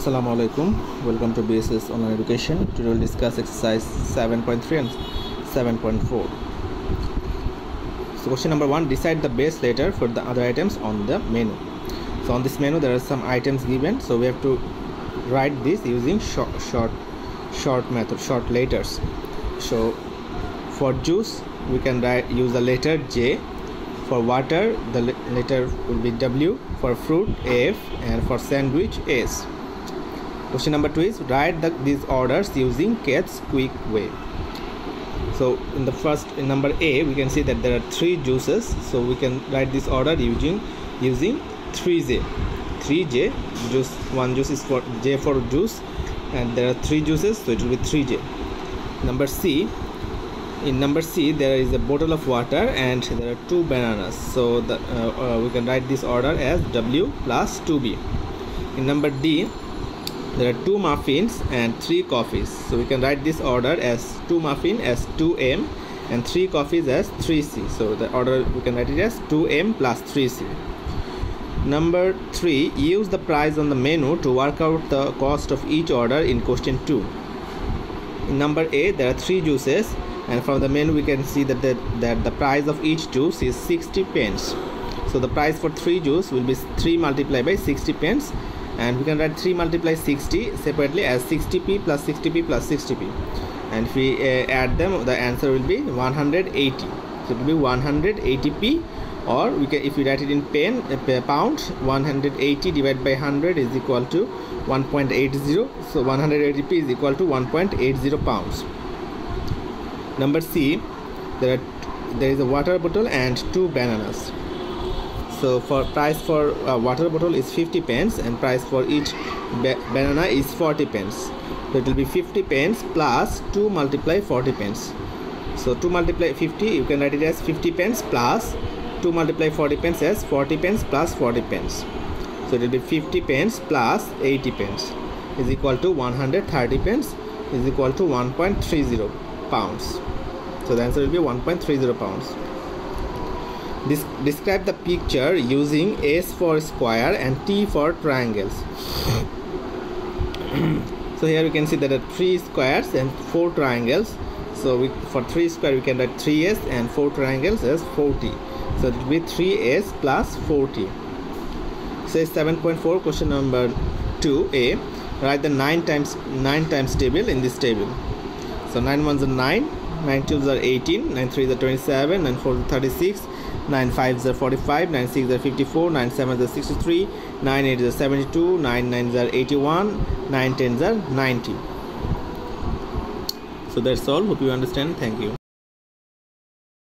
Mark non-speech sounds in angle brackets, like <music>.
Assalamu alaikum. Welcome to BSS Online Education. Today we'll discuss exercise 7.3 and 7.4. So question number 1 decide the base letter for the other items on the menu. So on this menu there are some items given so we have to write this using short short short method short letters. So for juice we can write use the letter J for water the letter will be W for fruit F and for sandwich S question number two is write the, these orders using Kate's quick way. So in the first in number a we can see that there are three juices. So we can write this order using using 3j 3j juice one juice is for j for juice and there are three juices so it will be 3j number c in number c there is a bottle of water and there are two bananas. So the, uh, uh, we can write this order as w plus 2b in number d there are two muffins and three coffees. So we can write this order as two muffin as 2m and three coffees as 3c so the order we can write it as 2m plus 3c number 3 use the price on the menu to work out the cost of each order in question 2 in number a there are three juices and from the menu we can see that the, that the price of each juice is 60 pence. So the price for three juice will be 3 multiplied by 60 pence and we can write 3 multiply 60 separately as 60p plus 60p plus 60p and if we uh, add them the answer will be 180 so it will be 180p or we can if we write it in pen uh, pound 180 divided by 100 is equal to 1.80 so 180p is equal to 1.80 pounds. Number c there are there is a water bottle and two bananas so for price for uh, water bottle is 50 pence and price for each ba banana is 40 pence. So it will be 50 pence plus 2 multiply 40 pence. So 2 multiply 50 you can write it as 50 pence plus 2 multiply 40 pence as 40 pence plus 40 pence. So it will be 50 pence plus 80 pence is equal to 130 pence is equal to 1.30 pounds. So the answer will be 1.30 pounds describe the picture using S for square and T for triangles. <coughs> so here we can see there are three squares and four triangles. So we, for three square we can write 3S and four triangles as 40. So it will be 3S plus 40. Say 7.4 question number 2a. Write the 9 times 9 times table in this table. So 9 ones are 9, 9 twos are 18, 9 threes are 27, 9 fours are 36, 9 5s are 45 9 6 are 54 9 7 are 63 9 8 are 72 9 9 are 81 9 10 are 90 so that's all. Hope you understand. Thank you